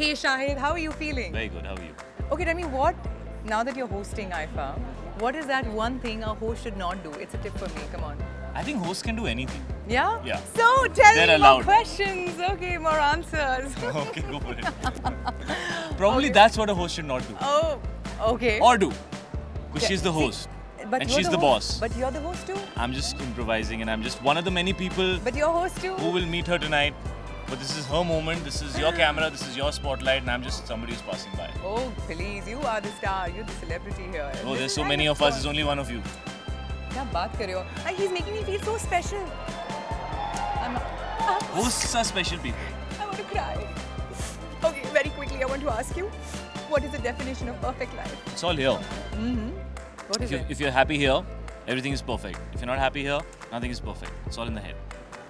Hey Shahid, how are you feeling? Very good. How are you? Okay, tell me what, now that you're hosting IIFA, what is that one thing a host should not do? It's a tip for me, come on. I think hosts can do anything. Yeah? Yeah. So tell They're me allowed. more questions. Okay, more answers. okay, go for it. Probably Okay. that's what a host should not do. oh, okay. Or do. Because Yeah, she's the see, host. but and she's the, host. boss. But you're the host too. I'm just improvising and I'm just one of the many people But you're host too. who will meet her tonight. But this is her moment, this is your camera, this is your spotlight, and I'm just somebody who's passing by. Oh, please, you are the star. You're the celebrity here. Oh, This there's is so kind many of fun. us, there's only one of you. क्या बात कर रहे हो? Like, he's making me feel so special. I'm, Hosts are special people. I want to cry. Okay, very quickly, I want to ask you, what is the definition of perfect life? It's all here. What is If, you, it? if you're happy here, everything is perfect. If you're not happy here, nothing is perfect. It's all in the head.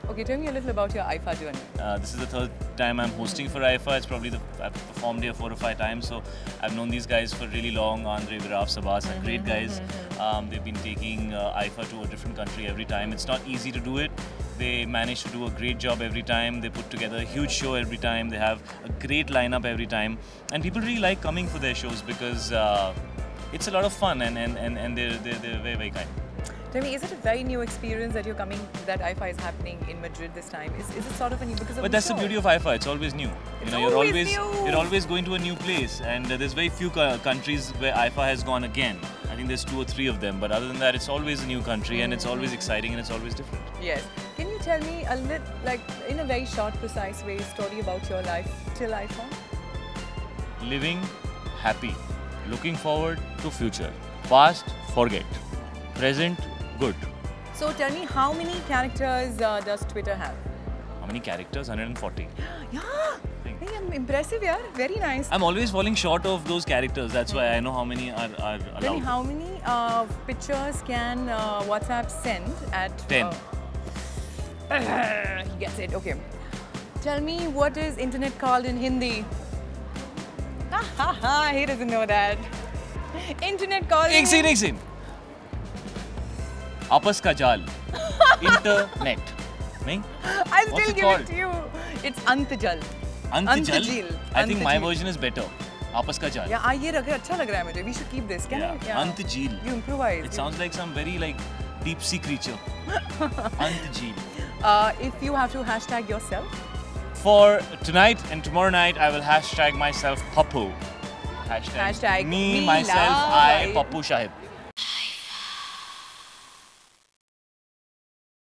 Okay, tell me a little about your IIFA journey. Uh, this is the third time I'm hosting for IIFA. It's probably the I've performed here four or five times, so I've known these guys for really long. Andre, Viraf, Sabbas are great guys. Um, they've been taking uh, IIFA to a different country every time. It's not easy to do it. They manage to do a great job every time. They put together a huge show every time. They have a great lineup every time, and people really like coming for their shows because uh, it's a lot of fun and and, and, and they're, they're they're very very kind. Tell me, is it a very new experience that you're coming, that IIFA is happening in Madrid this time? Is, is it sort of a new, because of But that's the beauty of IIFA. It's always new. It's you know, you're always always new. you're always going to a new place, and uh, there's very few countries where IIFA has gone again. I think there's two or three of them, but other than that, it's always a new country, and it's always exciting, and it's always different. Yes. Can you tell me a little, like, in a very short, precise way, story about your life till IIFA? Living happy, looking forward to future. Past, forget. Present, good. So tell me, how many characters uh, does Twitter have? How many characters? 140. yeah. Hey, I'm impressive, yeah. Very nice. I'm always falling short of those characters. That's why I know how many are, are allowed. Then how many uh, pictures can uh, WhatsApp send at... Uh, 10. Uh, he gets it. Okay. Tell me, what is internet called in Hindi? Ha ha, ha, he doesn't know that. Internet called... Ek scene. आपस का जाल internet नहीं I'll What's still it give called? it to you. It's Antjal. अंतजल Antjil. I think my. Version is better आपस का जाल ah, ये रख अच्छा लग रहा है मुझे. We should keep this. Can Yeah. I? Yeah. Antjil. You improvise. it sounds like some very like deep sea creature अंतजील Uh, if you have to hashtag yourself, for tonight and tomorrow night I will hashtag myself Pappu hashtag, Hashtag me me myself I Pappu Shahib